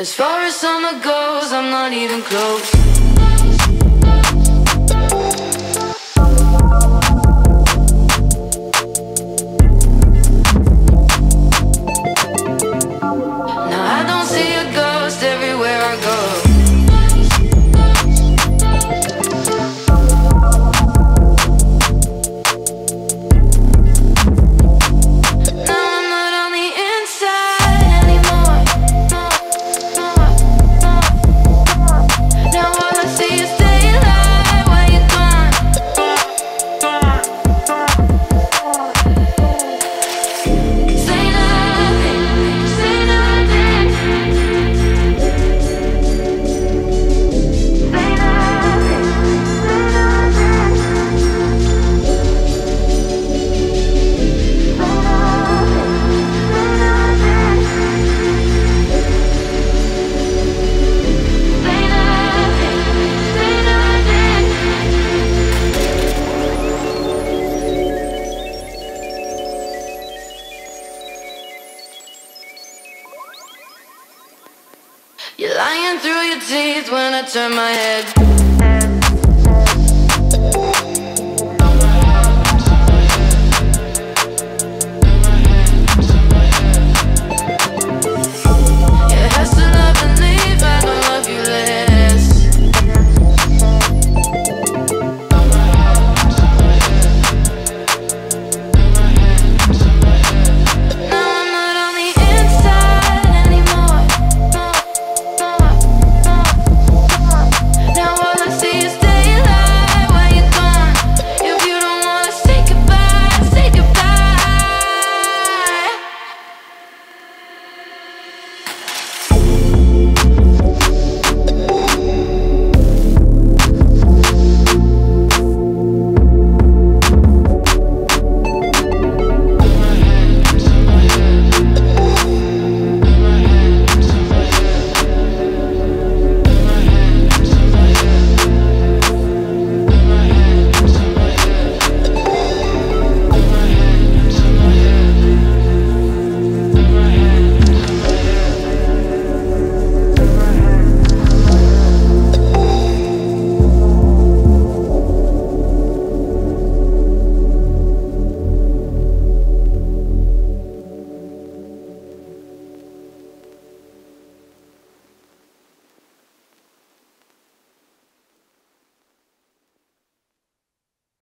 As far as summer goes, I'm not even close. Lying through your teeth when I turn my head.